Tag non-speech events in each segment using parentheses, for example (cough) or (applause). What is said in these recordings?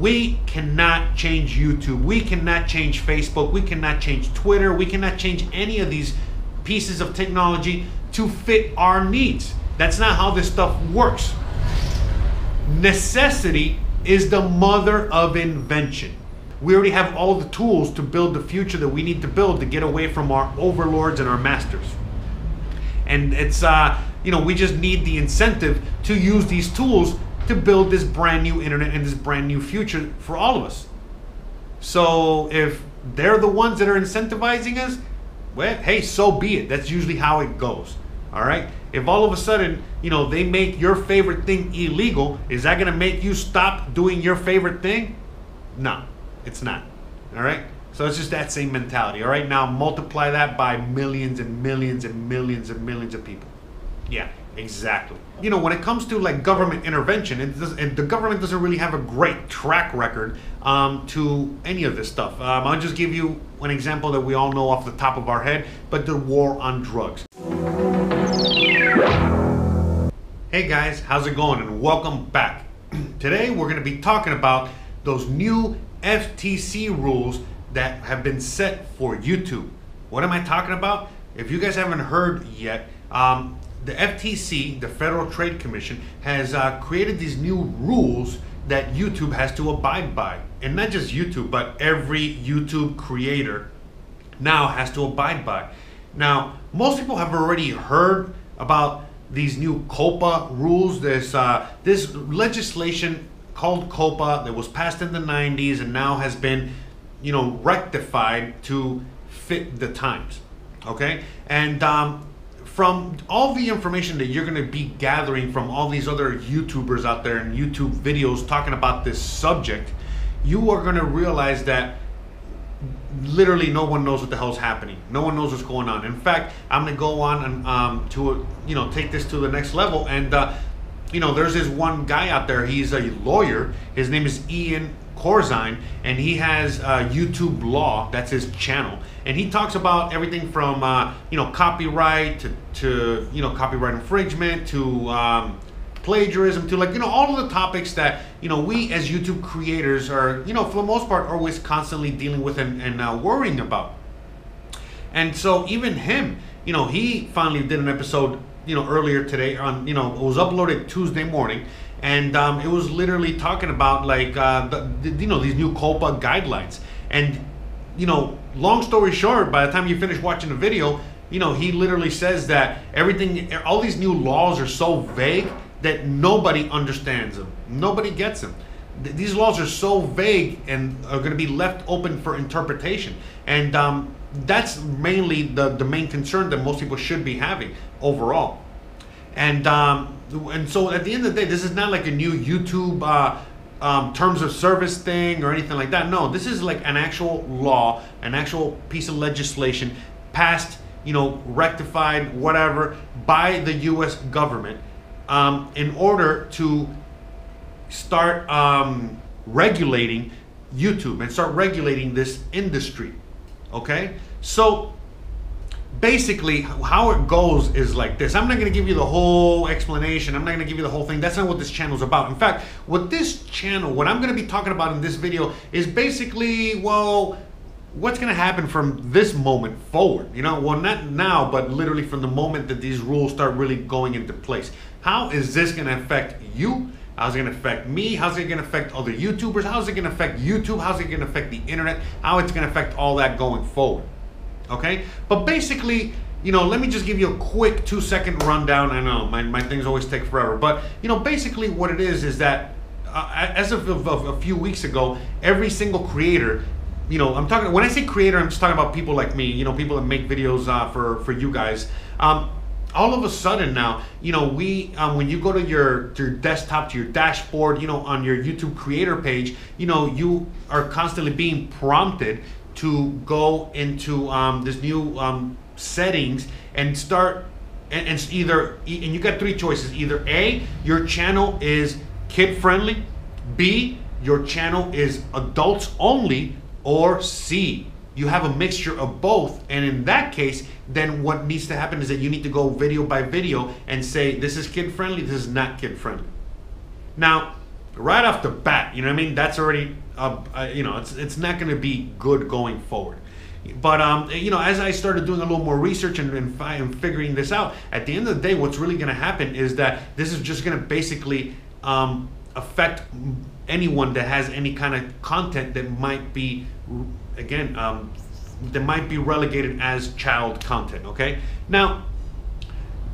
We cannot change YouTube. We cannot change Facebook. We cannot change Twitter. We cannot change any of these pieces of technology to fit our needs. That's not how this stuff works. Necessity is the mother of invention. We already have all the tools to build the future that we need to build to get away from our overlords and our masters. And it's, uh, you know, we just need the incentive to use these tools to build this brand new internet and this brand new future for all of us. So if they're the ones that are incentivizing us, well, hey, so be it. That's usually how it goes. All right. If all of a sudden, you know, they make your favorite thing illegal, is that going to make you stop doing your favorite thing? No, it's not. All right. So it's just that same mentality. All right. Now multiply that by millions and millions and millions and millions of people. Yeah, exactly. You know, when it comes to like government intervention, it does, and the government doesn't really have a great track record um, to any of this stuff. Um, I'll just give you an example that we all know off the top of our head, but the war on drugs. Hey guys, how's it going? And welcome back. (clears throat) Today we're going to be talking about those new FTC rules that have been set for YouTube. What am I talking about? If you guys haven't heard yet, um, the FTC, the Federal Trade Commission, has uh, created these new rules that YouTube has to abide by. And not just YouTube, but every YouTube creator now has to abide by. Now, most people have already heard about these new COPPA rules. This uh, this legislation called COPPA that was passed in the 90s and now has been, you know, rectified to fit the times. Okay, and um, from all the information that you're going to be gathering from all these other YouTubers out there and YouTube videos talking about this subject, you are going to realize that literally no one knows what the hell's happening. No one knows what's going on. In fact, I'm gonna go on and um, to you know take this to the next level. And uh, you know, there's this one guy out there. He's a lawyer. His name is Ian Corzine, and he has uh, YouTube Law. That's his channel, and he talks about everything from uh, you know copyright to, to you know copyright infringement to um, plagiarism to like you know all of the topics that you know we as youtube creators are you know for the most part always constantly dealing with and, and uh, worrying about and so even him you know he finally did an episode you know earlier today on you know it was uploaded tuesday morning and um, it was literally talking about like uh, the, you know these new COPPA guidelines and you know long story short by the time you finish watching the video you know he literally says that everything all these new laws are so vague that nobody understands them. Nobody gets them. Th- these laws are so vague and are going to be left open for interpretation. And um, that's mainly the, the main concern that most people should be having overall. And um, and so at the end of the day, this is not like a new YouTube uh, um, terms of service thing or anything like that. No, this is like an actual law, an actual piece of legislation passed, you know, rectified, whatever, by the U.S. government um, in order to start um, regulating YouTube and start regulating this industry. Okay? So basically, how it goes is like this. I'm not going to give you the whole explanation. I'm not going to give you the whole thing. That's not what this channel is about. In fact, what this channel, what I'm going to be talking about in this video is basically, well, what's going to happen from this moment forward you know well not now but literally from the moment that these rules start really going into place how is this going to affect you how's it going to affect me how's it going to affect other youtubers how's it going to affect youtube how's it going to affect the internet how it's going to affect all that going forward okay but basically you know let me just give you a quick two second rundown i know my, my things always take forever but you know basically what it is is that uh, as of, of, of, a few weeks ago, every single creator you know, I'm talking when I say creator, I'm just talking about people like me. You know, people that make videos uh, for for you guys. Um, all of a sudden now, you know, we um, when you go to your to your desktop to your dashboard, you know, on your YouTube creator page, you know, you are constantly being prompted to go into um, this new um, settings and start and, and either and you got three choices. Either A, your channel is kid friendly. B, your channel is adults only or C, you have a mixture of both. And in that case, then what needs to happen is that you need to go video by video and say, this is kid friendly, this is not kid friendly. Now, right off the bat, you know what I mean? That's already, uh, uh, you know, it's it's not going to be good going forward. But um, you know, as I started doing a little more research and, and, fi- and figuring this out, at the end of the day, what's really going to happen is that this is just going to basically um, affect anyone that has any kind of content that might be, again, um, that might be relegated as child content. Okay, now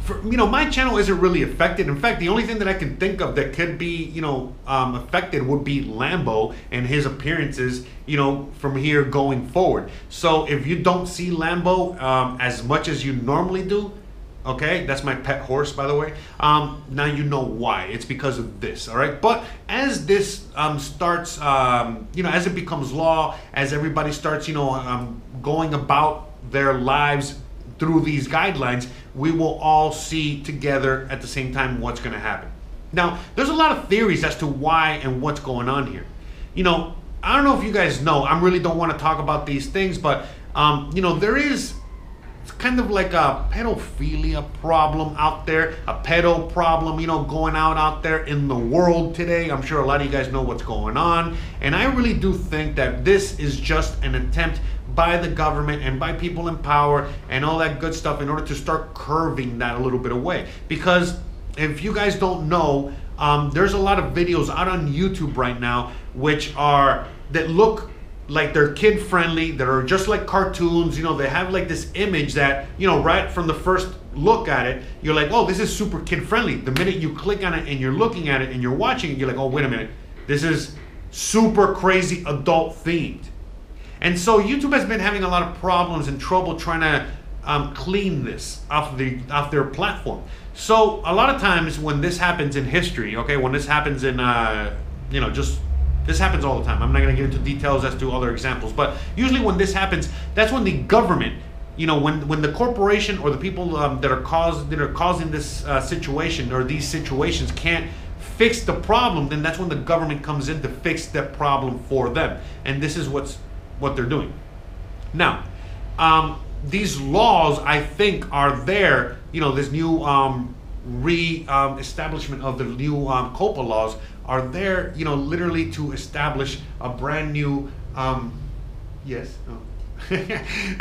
for, you know, my channel isn't really affected. In fact, the only thing that I can think of that could be, you know, um, affected would be Lambo and his appearances, you know, from here going forward. So if you don't see Lambo um, as much as you normally do, okay, that's my pet horse, by the way. Um, now you know why. It's because of this, all right. But as this um, starts, um, you know, as it becomes law, as everybody starts, you know, um, going about their lives through these guidelines, we will all see together at the same time what's going to happen. Now, there's a lot of theories as to why and what's going on here. You know, I don't know if you guys know, I really don't want to talk about these things, but, um, you know, there is it's kind of like a pedophilia problem out there, a pedo problem, you know, going out out there in the world today. I'm sure a lot of you guys know what's going on. And I really do think that this is just an attempt by the government and by people in power and all that good stuff in order to start curving that a little bit away. Because if you guys don't know, um, there's a lot of videos out on YouTube right now which are that look like they're kid friendly that are just like cartoons you know they have like this image that you know right from the first look at it you're like oh this is super kid friendly the minute you click on it and you're looking at it and you're watching it you're like oh wait a minute. This is super crazy adult themed and so YouTube has been having a lot of problems and trouble trying to um, clean this off the off their platform. So a lot of times when this happens in history, okay, when this happens in uh, you know just this happens all the time. I'm not going to get into details as to other examples, but usually when this happens, that's when the government, you know, when when the corporation or the people um, that are caused that are causing this uh, situation or these situations can't fix the problem, then that's when the government comes in to fix that problem for them. And this is what's what they're doing. Now, um, these laws, I think, are there. You know, this new um, re-establishment of the new um, COPPA laws are there. You know, literally to establish a brand new. Um, yes. (laughs)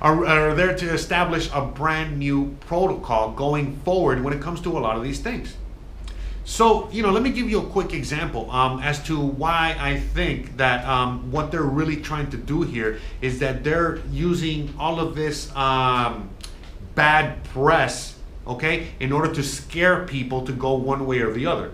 Are, are there to establish a brand new protocol going forward when it comes to a lot of these things. So, you know, let me give you a quick example um, as to why I think that um, what they're really trying to do here is that they're using all of this um, bad press, okay, in order to scare people to go one way or the other.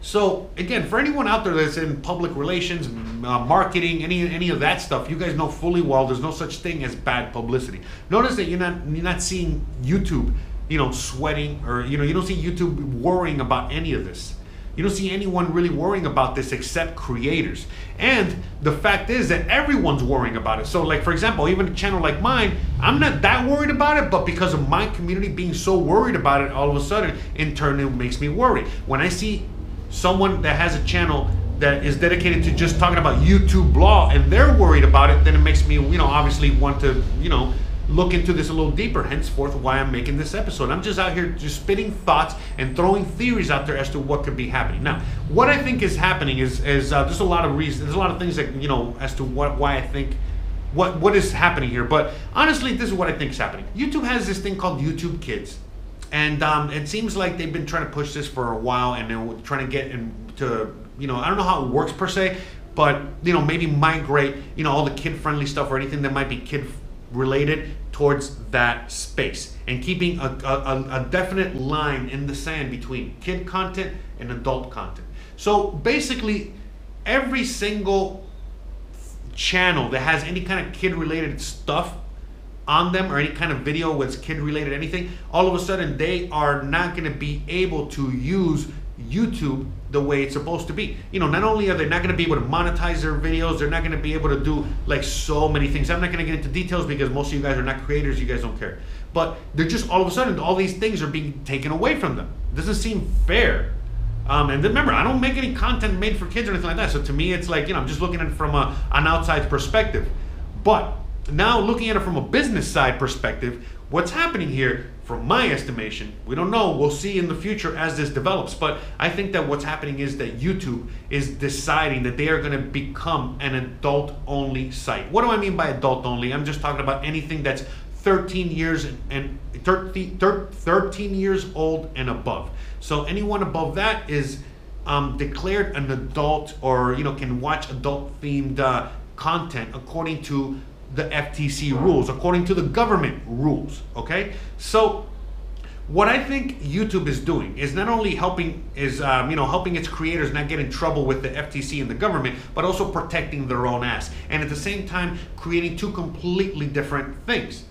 So, again, for anyone out there that's in public relations, uh, marketing, any any of that stuff, you guys know fully well there's no such thing as bad publicity. Notice that you're not you're not seeing YouTube you know, sweating or, you know, you don't see YouTube worrying about any of this. You don't see anyone really worrying about this except creators. And the fact is that everyone's worrying about it. So, like, for example, even a channel like mine, I'm not that worried about it, but because of my community being so worried about it, all of a sudden, in turn, it makes me worry. When I see someone that has a channel that is dedicated to just talking about YouTube law and they're worried about it, then it makes me, you know, obviously want to, you know, look into this a little deeper, henceforth why I'm making this episode. I'm just out here just spitting thoughts and throwing theories out there as to what could be happening. Now, what I think is happening is, is uh, there's a lot of reasons, there's a lot of things that, you know, as to what why I think what what is happening here. But honestly, this is what I think is happening. YouTube has this thing called YouTube Kids. And um, it seems like they've been trying to push this for a while and they're trying to get into, you know, I don't know how it works per se, but, you know, maybe migrate, you know, all the kid friendly stuff or anything that might be kid related towards that space and keeping a, a, a, definite line in the sand between kid content and adult content. So basically, every single channel that has any kind of kid related stuff on them or any kind of video with kid related anything, all of a sudden they are not going to be able to use YouTube the way it's supposed to be. You know, not only are they not going to be able to monetize their videos, they're not going to be able to do like so many things. I'm not going to get into details because most of you guys are not creators, you guys don't care. But they're just all of a sudden, all these things are being taken away from them. It doesn't seem fair. Um, and remember, I don't make any content made for kids or anything like that. So to me, it's like, you know, I'm just looking at it from a, an outside perspective. But now looking at it from a business side perspective, what's happening here from my estimation, we don't know. We'll see in the future as this develops. But I think that what's happening is that YouTube is deciding that they are going to become an adult only site. What do I mean by adult only? I'm just talking about anything that's 13 years and 13, 13 years old and above. So anyone above that is um, declared an adult or you know can watch adult themed uh, content according to the FTC rules, according to the government rules. Okay, so what I think YouTube is doing is not only helping is um, you know helping its creators not get in trouble with the FTC and the government, but also protecting their own ass, and at the same time creating two completely different things.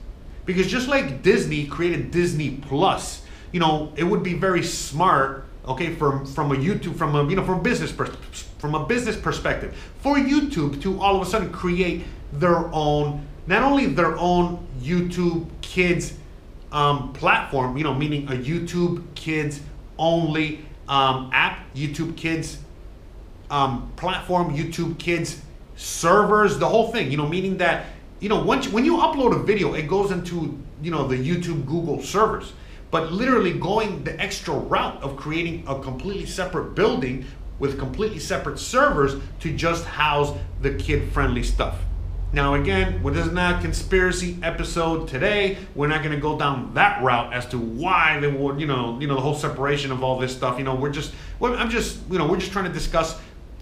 Because just like Disney created Disney Plus, you know, it would be very smart, okay, from from a YouTube from a you know from business pers- from a business perspective, for YouTube to all of a sudden create their own, not only their own YouTube Kids um, platform, you know, meaning a YouTube Kids only um, app, YouTube Kids um, platform, YouTube Kids servers, the whole thing, you know, meaning that, you know, once when you upload a video, it goes into, you know, the YouTube Google servers. But literally going the extra route of creating a completely separate building with completely separate servers to just house the kid friendly stuff. Now, again, what is not a conspiracy episode today. We're not going to go down that route as to why they would, you know, you know, the whole separation of all this stuff. You know, we're just, I'm just, you know, we're just trying to discuss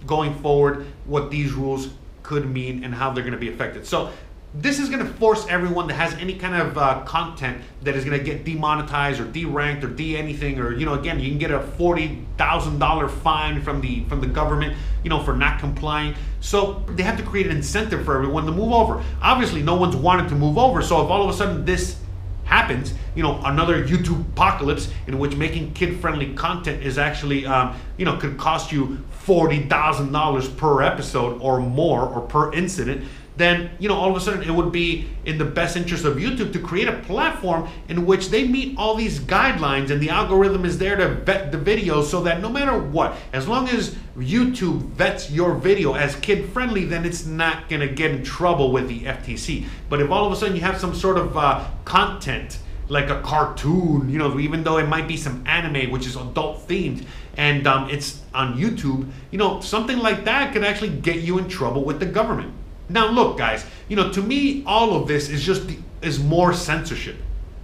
going forward what these rules could mean and how they're going to be affected. So, this is going to force everyone that has any kind of uh, content that is going to get demonetized or deranked or de anything or you know again you can get a forty thousand dollar fine from the from the government you know for not complying. So they have to create an incentive for everyone to move over. Obviously, no one's wanted to move over. So if all of a sudden this happens, you know, another YouTube apocalypse in which making kid-friendly content is actually, um, you know, could cost you forty thousand dollars per episode or more or per incident then you know all of a sudden it would be in the best interest of YouTube to create a platform in which they meet all these guidelines and the algorithm is there to vet the video so that no matter what, as long as YouTube vets your video as kid friendly, then it's not going to get in trouble with the FTC. But if all of a sudden you have some sort of uh, content like a cartoon, you know, even though it might be some anime which is adult themed and um, it's on YouTube, you know, something like that could actually get you in trouble with the government. Now, look, guys, you know, to me, all of this is just the, is more censorship.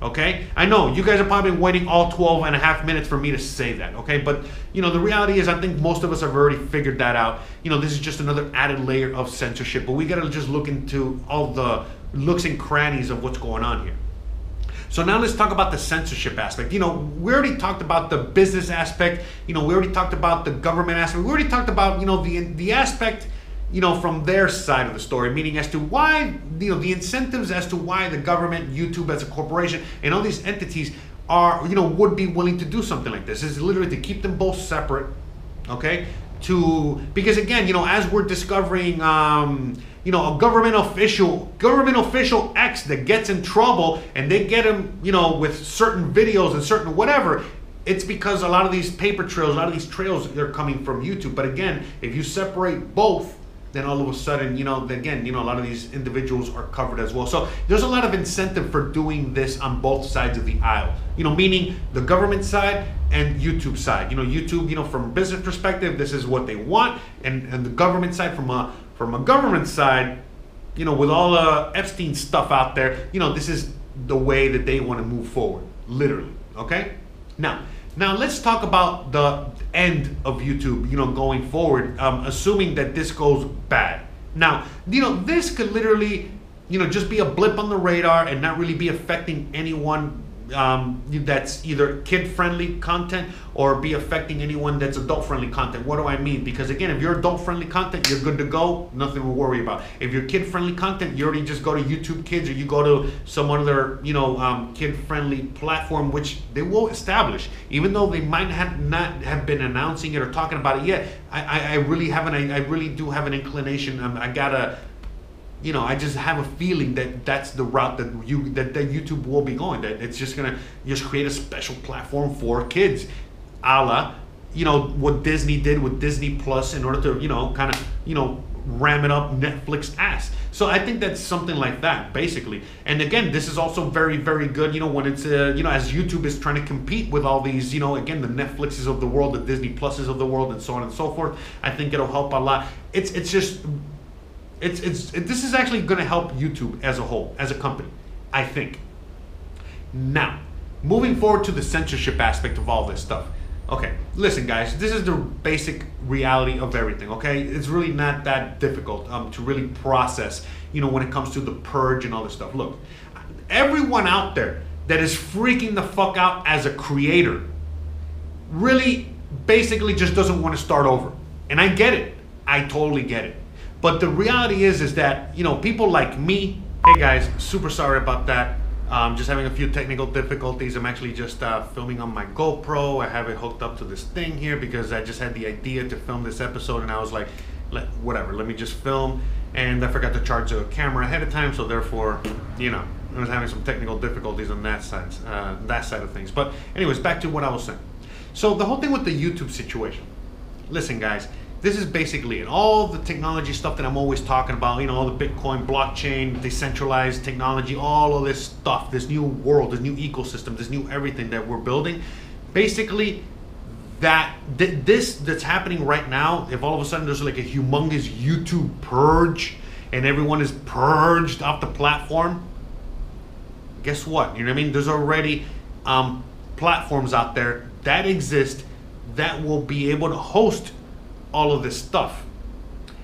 Okay? I know you guys are probably waiting all 12 and a half minutes for me to say that. Okay? But, you know, the reality is, I think most of us have already figured that out. You know, this is just another added layer of censorship. But we got to just look into all the looks and crannies of what's going on here. So now let's talk about the censorship aspect. You know, we already talked about the business aspect. You know, we already talked about the government aspect. We already talked about, you know, the the aspect you know, from their side of the story, meaning as to why, you know, the incentives as to why the government, YouTube as a corporation, and all these entities are, you know, would be willing to do something like this. Is literally to keep them both separate, okay? To because again, you know, as we're discovering, um, you know, a government official, government official X that gets in trouble, and they get him, you know, with certain videos and certain whatever. It's because a lot of these paper trails, a lot of these trails, they're coming from YouTube. But again, if you separate both then all of a sudden, you know, again, you know, a lot of these individuals are covered as well. So there's a lot of incentive for doing this on both sides of the aisle. You know, meaning the government side and YouTube side. You know, YouTube, you know, from a business perspective, this is what they want, and and the government side from a from a government side, you know, with all the Epstein stuff out there, you know, this is the way that they want to move forward, literally. Okay, now now let's talk about the end of YouTube, you know, going forward, um, assuming that this goes bad. Now, you know, this could literally, you know, just be a blip on the radar and not really be affecting anyone um, that's either kid friendly content or be affecting anyone that's adult friendly content. What do I mean? Because again, if you're adult friendly content, you're good to go, nothing to worry about. If you're kid friendly content, you already just go to YouTube Kids or you go to some other, you know, um, kid friendly platform, which they will establish. Even though they might have not have been announcing it or talking about it yet, I, I, I really haven't, I, I, really do have an inclination. Um, I gotta, you know, I just have a feeling that that's the route that you that, that YouTube will be going. That it's just gonna just create a special platform for kids, a la, you know, what Disney did with Disney Plus in order to, you know, kind of, you know, ram it up Netflix ass. So I think that's something like that, basically. And again, this is also very, very good. You know, when it's uh, you know, as YouTube is trying to compete with all these, you know, again, the Netflixes of the world, the Disney Pluses of the world, and so on and so forth. I think it'll help a lot. It's it's just it's it's it, this is actually going to help YouTube as a whole, as a company. I think. Now, moving forward to the censorship aspect of all this stuff. Okay, listen, guys, this is the basic reality of everything, okay? It's really not that difficult um, to really process, you know, when it comes to the purge and all this stuff. Look, everyone out there that is freaking the fuck out as a creator really basically just doesn't want to start over. And I get it. I totally get it. But the reality is, is that, you know, people like me, hey guys, super sorry about that. Um, just having a few technical difficulties. I'm actually just uh, filming on my GoPro. I have it hooked up to this thing here because I just had the idea to film this episode and I was like, let, whatever, let me just film. And I forgot to charge the camera ahead of time, so therefore, you know, I was having some technical difficulties on that side, uh, that side of things. But anyways, back to what I was saying. So the whole thing with the YouTube situation. Listen, guys, this is basically it. All the technology stuff that I'm always talking about, you know, all the Bitcoin, blockchain, decentralized technology, all of this stuff, this new world, this new ecosystem, this new everything that we're building. Basically, that th- this that's happening right now, if all of a sudden there's like a humongous YouTube purge and everyone is purged off the platform, guess what? You know what I mean? There's already um, platforms out there that exist that will be able to host all of this stuff.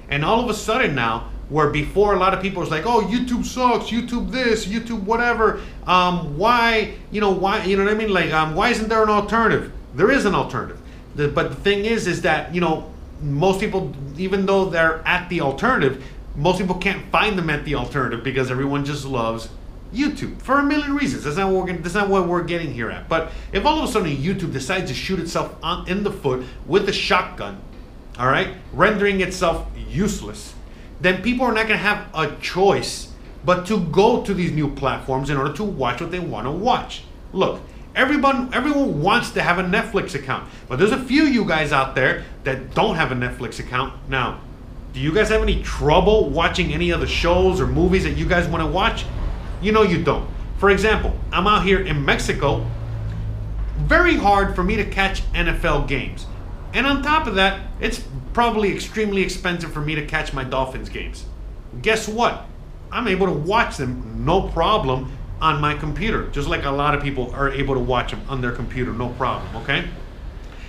And all of a sudden now, where before a lot of people was like, oh, YouTube sucks, YouTube this, YouTube whatever. Um, why, you know, why, you know what I mean? Like, um, why isn't there an alternative? There is an alternative. The, but the thing is, is that, you know, most people, even though they're at the alternative, most people can't find them at the alternative because everyone just loves YouTube for a million reasons. That's not what we're that's not what we're getting here at. But if all of a sudden YouTube decides to shoot itself on, in the foot with a shotgun all right, rendering itself useless, then people are not going to have a choice but to go to these new platforms in order to watch what they want to watch. Look, everyone everyone wants to have a Netflix account, but there's a few you guys out there that don't have a Netflix account. Now, do you guys have any trouble watching any of the shows or movies that you guys want to watch? You know you don't. For example, I'm out here in Mexico. Very hard for me to catch NFL games. And on top of that, it's probably extremely expensive for me to catch my Dolphins games. Guess what? I'm able to watch them no problem on my computer, just like a lot of people are able to watch them on their computer, no problem, okay?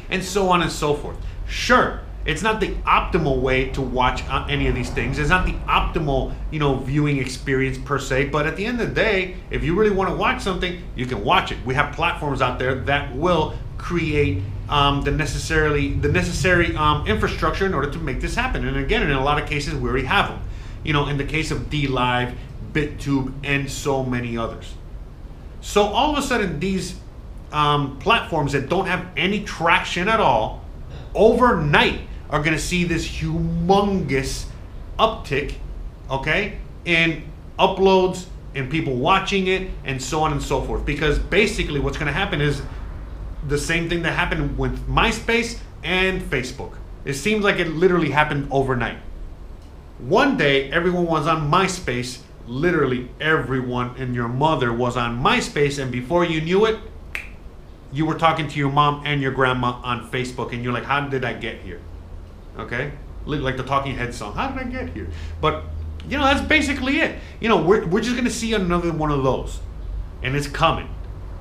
And so on and so forth. Sure, it's not the optimal way to watch uh, any of these things. It's not the optimal, you know, viewing experience per se. But at the end of the day, if you really want to watch something, you can watch it. We have platforms out there that will create um, the necessarily the necessary um, infrastructure in order to make this happen. And again, in a lot of cases, we already have them. You know, in the case of DLive, BitTube, and so many others. So all of a sudden, these um, platforms that don't have any traction at all, overnight are going to see this humongous uptick, okay, in uploads and people watching it and so on and so forth. Because basically, what's going to happen is the same thing that happened with MySpace and Facebook. It seems like it literally happened overnight. One day, everyone was on MySpace. Literally, everyone and your mother was on MySpace, and before you knew it, you were talking to your mom and your grandma on Facebook, and you're like, How did I get here? Okay? Like the Talking Head song, How did I get here? But, you know, that's basically it. You know, we're, we're just gonna see another one of those, and it's coming.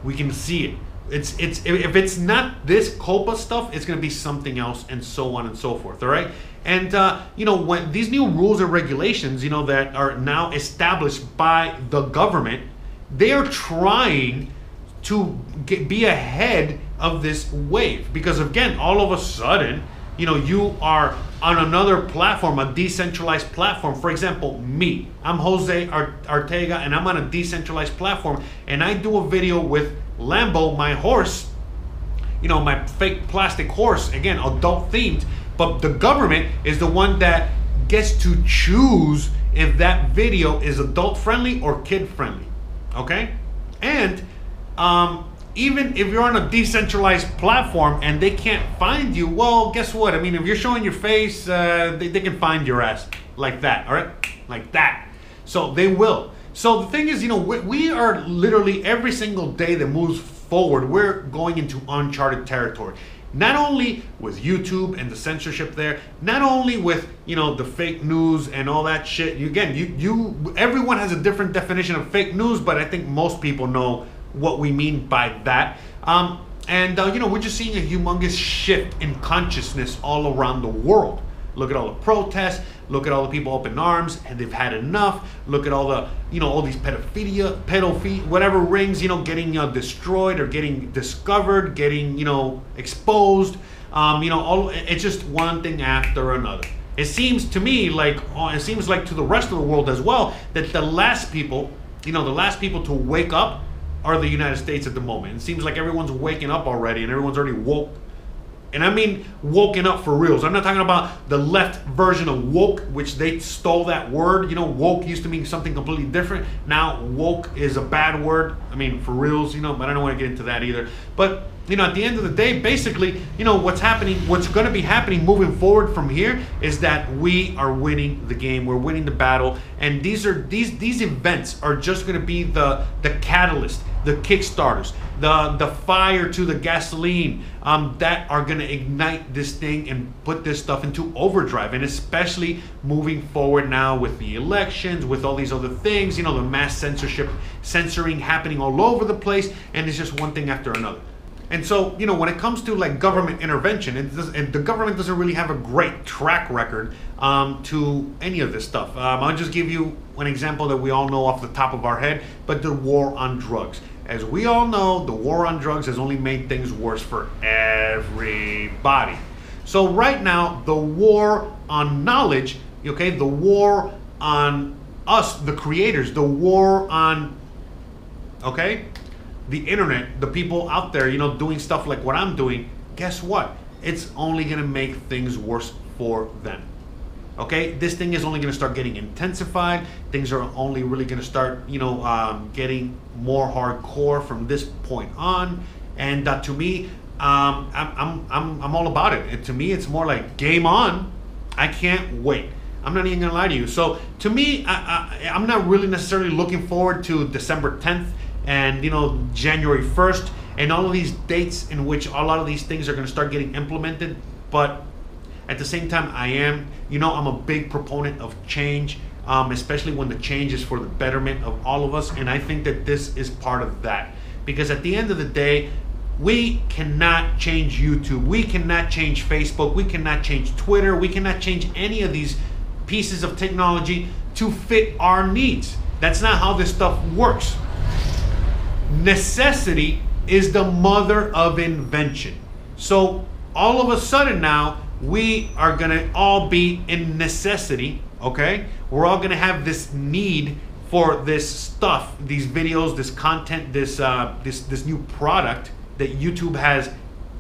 We can see it it's it's if it's not this COPPA stuff, it's going to be something else, and so on and so forth. All right, and uh, you know when these new rules and regulations, you know that are now established by the government, they are trying to get, be ahead of this wave because again, all of a sudden, you know, you are on another platform, a decentralized platform. For example, me, I'm Jose Arteaga, and I'm on a decentralized platform, and I do a video with Lambo, my horse, you know, my fake plastic horse, again, adult themed, but the government is the one that gets to choose if that video is adult friendly or kid friendly. Okay? And um, even if you're on a decentralized platform and they can't find you, well, guess what? I mean, if you're showing your face, uh, they, they can find your ass like that, all right? Like that. So they will. So the thing is, you know, we, we are literally every single day that moves forward, we're going into uncharted territory not only with YouTube and the censorship there, not only with you know the fake news and all that shit. Again, you you everyone has a different definition of fake news, but I think most people know what we mean by that. Um, and uh, you know we're just seeing a humongous shift in consciousness all around the world. Look at all the protests. Look at all the people up in arms, and they've had enough. Look at all the, you know, all these pedophilia, pedophilia, whatever rings, you know, getting uh, destroyed or getting discovered, getting, you know, exposed. Um, you know, all it's just one thing after another. It seems to me like, uh, it seems like to the rest of the world as well, that the last people, you know, the last people to wake up are the United States at the moment. It seems like everyone's waking up already, and everyone's already woke and I mean woken up for reals. I'm not talking about the left version of woke, which they stole that word. You know, woke used to mean something completely different. Now, woke is a bad word. I mean, for reals, you know, but I don't want to get into that either. But, you know, at the end of the day, basically, you know, what's happening, what's going to be happening moving forward from here is that we are winning the game. We're winning the battle. And these are, these, these events are just going to be the, the catalyst the kickstarters, the the fire to the gasoline um, that are going to ignite this thing and put this stuff into overdrive. And especially moving forward now with the elections, with all these other things, you know, the mass censorship, censoring happening all over the place, and it's just one thing after another. And so, you know, when it comes to like government intervention, it does, and the government doesn't really have a great track record um, to any of this stuff. Um, I'll just give you an example that we all know off the top of our head, but the war on drugs. As we all know, the war on drugs has only made things worse for everybody. So right now, the war on knowledge, okay, the war on us, the creators, the war on, okay, the internet, the people out there, you know, doing stuff like what I'm doing, guess what? It's only going to make things worse for them. Okay, this thing is only going to start getting intensified. Things are only really going to start, you know, um, getting more hardcore from this point on. And uh, to me, um, I'm, I'm, I'm, I'm all about it. And to me, it's more like game on. I can't wait. I'm not even gonna lie to you. So to me, I, I, I'm not really necessarily looking forward to December 10th and you know January 1st and all of these dates in which a lot of these things are going to start getting implemented but at the same time I am you know I'm a big proponent of change um, especially when the change is for the betterment of all of us and I think that this is part of that. Because at the end of the day we cannot change YouTube we cannot change Facebook we cannot change Twitter we cannot change any of these pieces of technology to fit our needs. That's not how this stuff works necessity is the mother of invention. So all of a sudden now we are going to all be in necessity, okay? We're all going to have this need for this stuff, these videos, this content, this uh, this this new product that YouTube has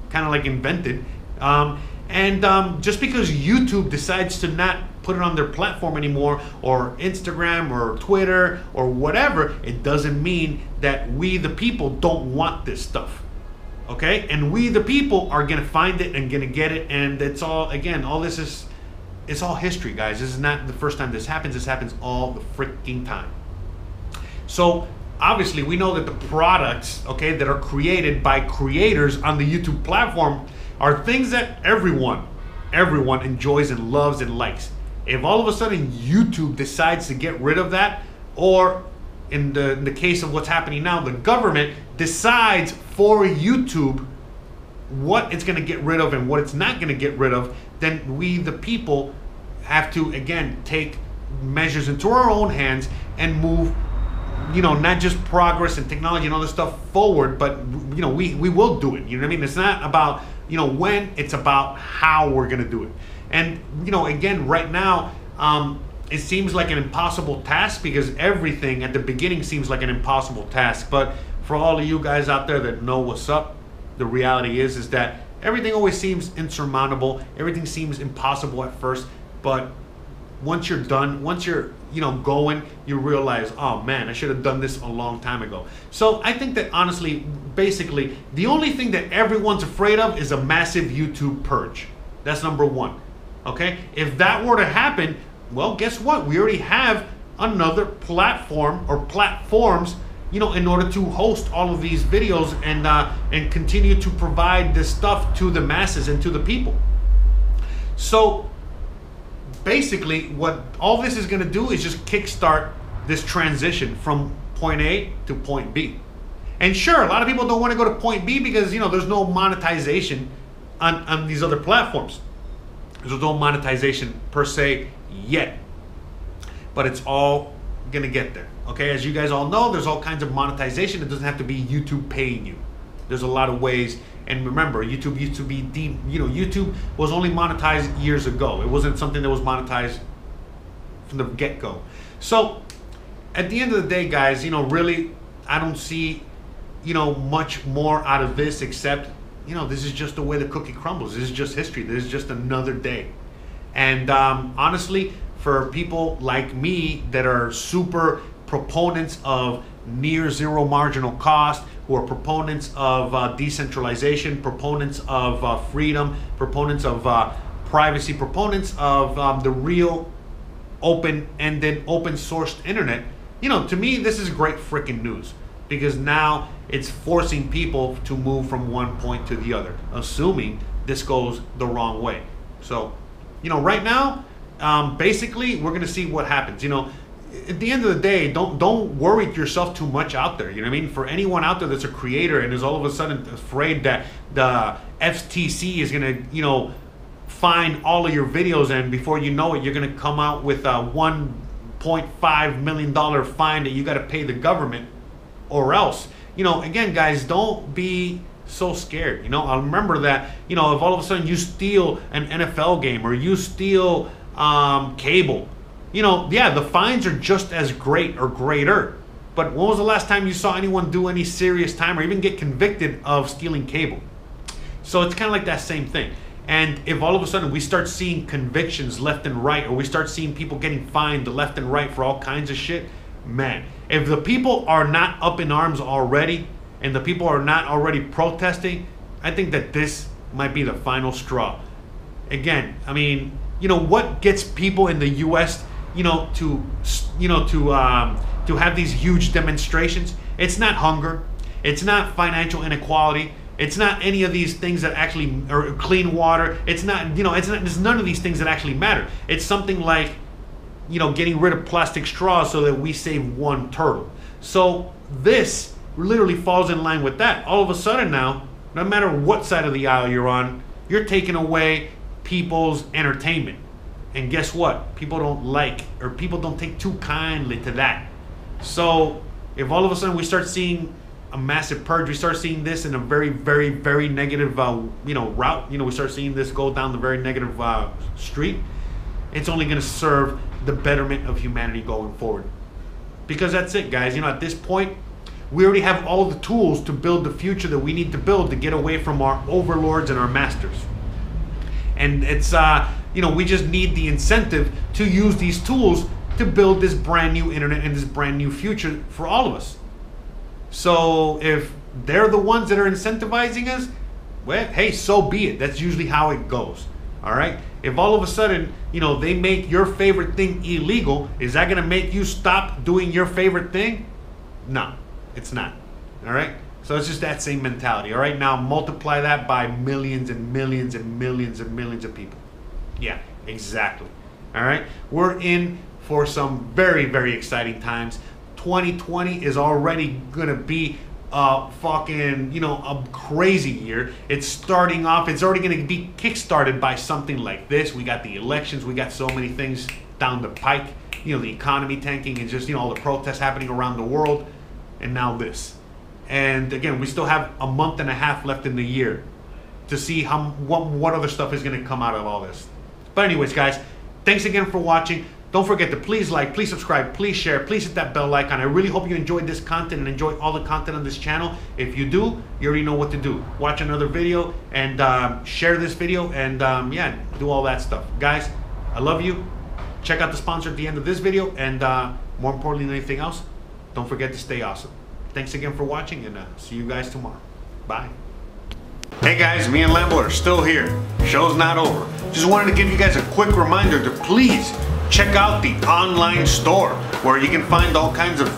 kind of like invented. Um, and um, just because YouTube decides to not put it on their platform anymore, or Instagram, or Twitter, or whatever, it doesn't mean that we, the people, don't want this stuff. Okay? And we, the people, are going to find it and going to get it. And it's all, again, all this is, it's all history, guys. This is not the first time this happens. This happens all the freaking time. So, obviously, we know that the products, okay, that are created by creators on the YouTube platform are things that everyone, everyone enjoys and loves and likes. If all of a sudden YouTube decides to get rid of that, or in the, in the case of what's happening now, the government decides for YouTube what it's going to get rid of and what it's not going to get rid of, then we, the people, have to again take measures into our own hands and move you know not just progress and technology and all this stuff forward but you know we we will do it. You know what i mean? It's not about you know when it's about how we're going to do it and you know, again, right now, um, it seems like an impossible task because everything at the beginning seems like an impossible task. But for all of you guys out there that know what's up, the reality is is that everything always seems insurmountable. Everything seems impossible at first, but once you're done, once you're you know going, you realize, oh man, I should have done this a long time ago. So I think that honestly, basically, the only thing that everyone's afraid of is a massive YouTube purge. That's number one. Okay? If that were to happen, Well, guess what? We already have another platform or platforms, you know, in order to host all of these videos and uh, and continue to provide this stuff to the masses and to the people. So basically, what all this is going to do is just kickstart this transition from point A to point B. And sure, a lot of people don't want to go to point B because you know there's no monetization on, on these other platforms. There's no monetization per se yet. But it's all gonna get there. Okay, as you guys all know, there's all kinds of monetization. It doesn't have to be YouTube paying you. There's a lot of ways. And remember, YouTube used to be deep, you know, YouTube was only monetized years ago. It wasn't something that was monetized from the get-go. So at the end of the day, guys, you know, really I don't see, you know, much more out of this except you know, this is just the way the cookie crumbles. This is just history. This is just another day. And um, honestly, for people like me that are super proponents of near zero marginal cost, who are proponents of uh, decentralization, proponents of uh, freedom, proponents of uh, privacy, proponents of um, the real open ended, open sourced internet, you know, to me, this is great freaking news because now it's forcing people to move from one point to the other, assuming this goes the wrong way. So, you know, right now, um, basically, we're gonna see what happens. You know, at the end of the day, don't don't worry yourself too much out there. You know what I mean? For anyone out there that's a creator and is all of a sudden afraid that the FTC is gonna, you know, find all of your videos and before you know it, you're gonna come out with a 1.5 million dollar fine that you got to pay the government or else. You know, again, guys, don't be so scared. You know, I remember that. You know, if all of a sudden you steal an NFL game or you steal um, cable, you know, yeah, the fines are just as great or greater. But when was the last time you saw anyone do any serious time or even get convicted of stealing cable? So it's kind of like that same thing. And if all of a sudden we start seeing convictions left and right, or we start seeing people getting fined left and right for all kinds of shit, man, if the people are not up in arms already and the people are not already protesting, I think that this might be the final straw. Again, I mean, you know what gets people in the U.S. you know to you know to um, to have these huge demonstrations? It's not hunger, it's not financial inequality, it's not any of these things that actually or clean water. It's not you know it's not it's none of these things that actually matter. It's something like you know, getting rid of plastic straws so that we save one turtle. So this literally falls in line with that. All of a sudden now, no matter what side of the aisle you're on, you're taking away people's entertainment. And guess what? People don't like or people don't take too kindly to that. So if all of a sudden we start seeing a massive purge, we start seeing this in a very, very, very negative, uh, you know, route. You know, we start seeing this go down the very negative uh, street. It's only going to serve the betterment of humanity going forward. Because that's it, guys. You know, at this point, we already have all the tools to build the future that we need to build to get away from our overlords and our masters. And it's, uh, you know, we just need the incentive to use these tools to build this brand new internet and this brand new future for all of us. So if they're the ones that are incentivizing us, well, hey, so be it. That's usually how it goes. All right. If all of a sudden, you know, they make your favorite thing illegal, is that going to make you stop doing your favorite thing? No, it's not. All right. So it's just that same mentality. All right. Now multiply that by millions and millions and millions and millions of people. Yeah, exactly. All right. We're in for some very, very exciting times. 2020 is already going to be uh, fucking, you know, a crazy year. It's starting off, it's already going to be kickstarted by something like this. We got the elections, we got so many things down the pike, you know, the economy tanking and just, you know, all the protests happening around the world. And now this. And again, we still have a month and a half left in the year to see how what, what other stuff is going to come out of all this. But anyways, guys, thanks again for watching. Don't forget to please like, please subscribe, please share, please hit that bell icon. I really hope you enjoyed this content and enjoy all the content on this channel. If you do, you already know what to do. Watch another video and um, share this video and um, yeah, do all that stuff. Guys, I love you. Check out the sponsor at the end of this video and uh, more importantly than anything else, don't forget to stay awesome. Thanks again for watching and uh, see you guys tomorrow. Bye. Hey guys, me and Lambo are still here. Show's not over. Just wanted to give you guys a quick reminder to please check out the online store where you can find all kinds of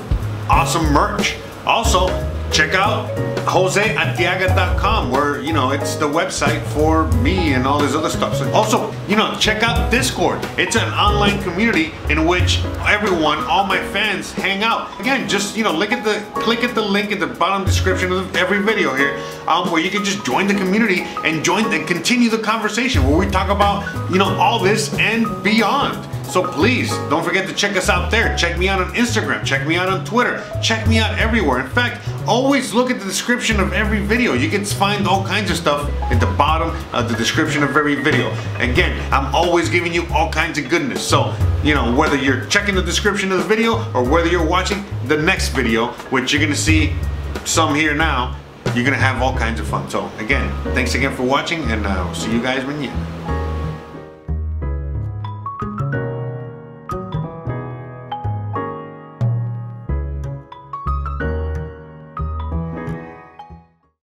awesome merch. Also, check out josearteaga.com where you know it's the website for me and all this other stuff. So also you know check out discord. It's an online community in which everyone all my fans hang out. Again just you know look at the click at the link at the bottom description of every video here um, where you can just join the community and join and continue the conversation where we talk about you know all this and beyond so please don't forget to check us out there. Check me out on Instagram. Check me out on Twitter. Check me out everywhere. In fact, always look at the description of every video. You can find all kinds of stuff at the bottom of the description of every video. Again, I'm always giving you all kinds of goodness. So, you know, whether you're checking the description of the video or whether you're watching the next video, which you're gonna see some here now, you're gonna have all kinds of fun. So again, thanks again for watching and I'll see you guys when you